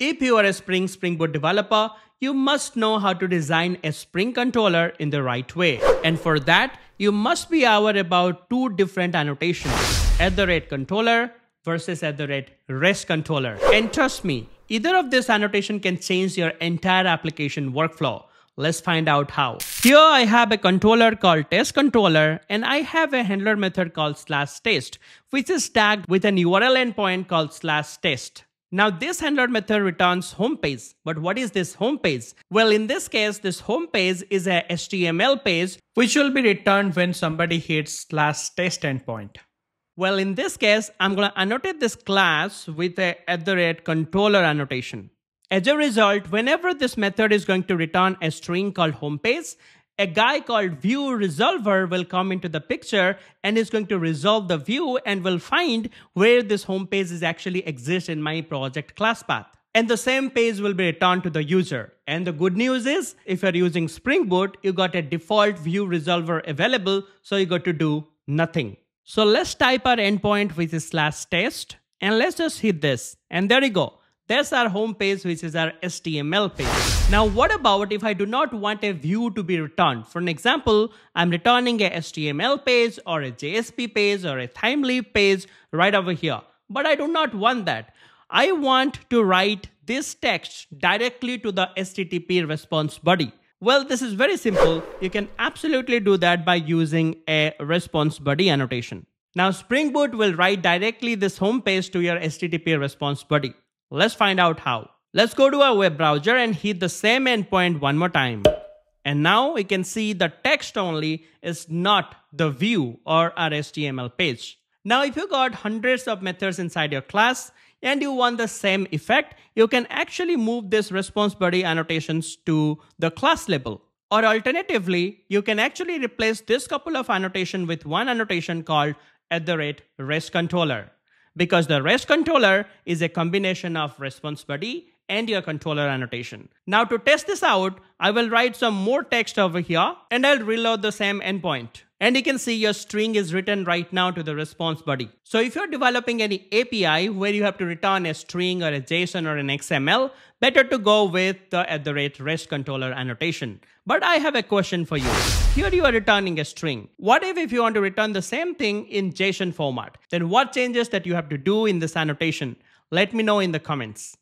If you are a Spring Spring Boot developer, you must know how to design a Spring controller in the right way. And for that, you must be aware about two different annotations, at the rate controller versus at the rate rest controller. And trust me, either of this annotation can change your entire application workflow. Let's find out how. Here I have a controller called test controller and I have a handler method called slash test, which is tagged with an URL endpoint called slash test. Now this handler method returns home page. But what is this home page? Well, in this case, this home page is a HTML page which will be returned when somebody hits slash test endpoint. Well, in this case, I'm going to annotate this class with a at the rate controller annotation. As a result, whenever this method is going to return a string called homepage, a guy called view resolver will come into the picture and is going to resolve the view and will find where this home page is actually exists in my project class path. And the same page will be returned to the user. And the good news is, if you're using Spring Boot, you got a default view resolver available, so you got to do nothing. So let's type our endpoint with slash test and let's just hit this and there you go. There's our home page which is our HTML page. Now what about if I do not want a view to be returned? For an example, I'm returning a HTML page or a JSP page or a Thymeleaf page right over here. But I do not want that. I want to write this text directly to the HTTP response body. Well, this is very simple. You can absolutely do that by using a response body annotation. Now, Spring Boot will write directly this home page to your HTTP response body. Let's find out how. Let's go to our web browser and hit the same endpoint one more time. And now we can see the text only is not the view or our HTML page. Now, if you got hundreds of methods inside your class, and you want the same effect, you can actually move this response body annotations to the class level. Or alternatively, you can actually replace this couple of annotation with one annotation called at the rate rest controller. Because the rest controller is a combination of response body and your controller annotation. Now to test this out, I will write some more text over here and I'll reload the same endpoint. And you can see your string is written right now to the response body. So if you're developing any API where you have to return a string or a JSON or an XML, better to go with the at the rate rest controller annotation. But I have a question for you. Here you are returning a string. What if if you want to return the same thing in JSON format? Then what changes that you have to do in this annotation? Let me know in the comments.